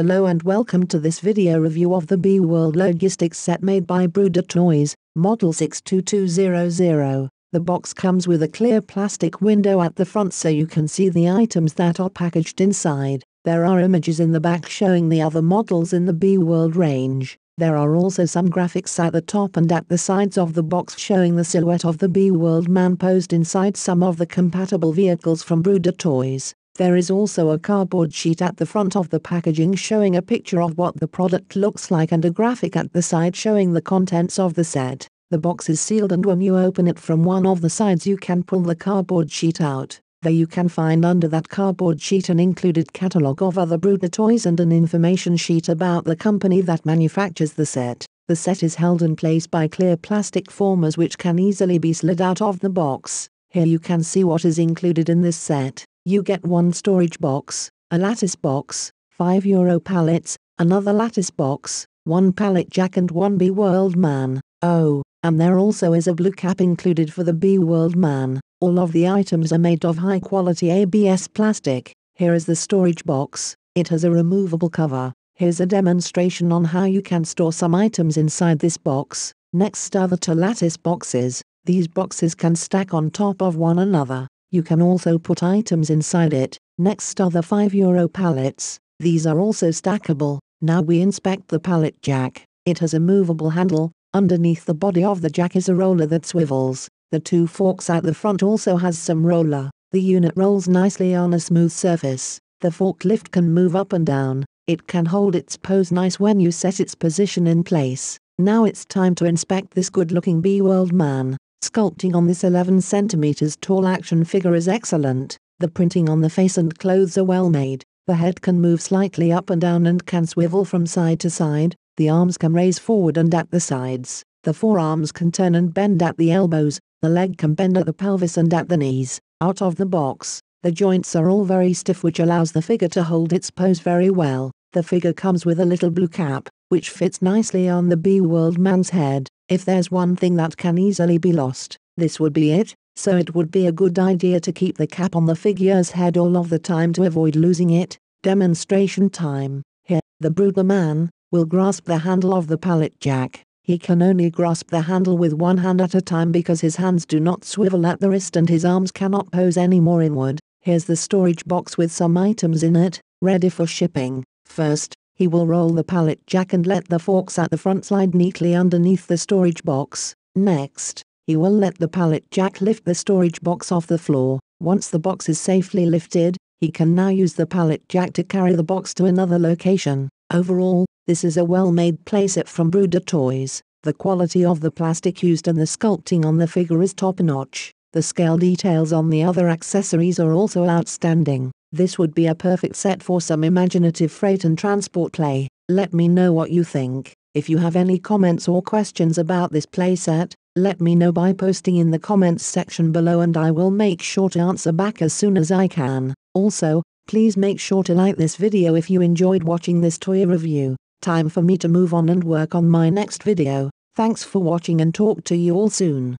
Hello and welcome to this video review of the B-World Logistics set made by Bruder Toys, model 62200. The box comes with a clear plastic window at the front so you can see the items that are packaged inside. There are images in the back showing the other models in the B-World range. There are also some graphics at the top and at the sides of the box showing the silhouette of the B-World man posed inside some of the compatible vehicles from Bruder Toys. There is also a cardboard sheet at the front of the packaging showing a picture of what the product looks like and a graphic at the side showing the contents of the set. The box is sealed and when you open it from one of the sides you can pull the cardboard sheet out. There you can find under that cardboard sheet an included catalogue of other Bruder toys and an information sheet about the company that manufactures the set. The set is held in place by clear plastic formers which can easily be slid out of the box. Here you can see what is included in this set. You get one storage box, a lattice box, 5 euro pallets, another lattice box, one pallet jack and one B-World man. Oh, and there also is a blue cap included for the B-World man. All of the items are made of high quality ABS plastic. Here is the storage box. It has a removable cover. Here's a demonstration on how you can store some items inside this box. Next are the two lattice boxes. These boxes can stack on top of one another. You can also put items inside it. Next are the 5 euro pallets. These are also stackable. Now we inspect the pallet jack. It has a movable handle. Underneath the body of the jack is a roller that swivels. The two forks at the front also has some roller. The unit rolls nicely on a smooth surface. The forklift can move up and down. It can hold its pose nice when you set its position in place. Now it's time to inspect this good looking B-World man. Sculpting on this 11 centimeters tall action figure is excellent. The printing on the face and clothes are well made. The head can move slightly up and down and can swivel from side to side. The arms can raise forward and at the sides. The forearms can turn and bend at the elbows. The leg can bend at the pelvis and at the knees. Out of the box, the joints are all very stiff which allows the figure to hold its pose very well. The figure comes with a little blue cap, which fits nicely on the B-World man's head. If there's one thing that can easily be lost, this would be it, so it would be a good idea to keep the cap on the figure's head all of the time to avoid losing it. Demonstration time. Here, the Bruder man, will grasp the handle of the pallet jack. He can only grasp the handle with one hand at a time because his hands do not swivel at the wrist and his arms cannot pose any more inward. Here's the storage box with some items in it, ready for shipping. First, he will roll the pallet jack and let the forks at the front slide neatly underneath the storage box. Next, he will let the pallet jack lift the storage box off the floor. Once the box is safely lifted, he can now use the pallet jack to carry the box to another location. Overall, this is a well-made playset from Bruder Toys. The quality of the plastic used and the sculpting on the figure is top-notch. The scale details on the other accessories are also outstanding. This would be a perfect set for some imaginative freight and transport play. Let me know what you think. If you have any comments or questions about this playset, let me know by posting in the comments section below and I will make sure to answer back as soon as I can. Also, please make sure to like this video if you enjoyed watching this toy review. Time for me to move on and work on my next video. Thanks for watching and talk to you all soon.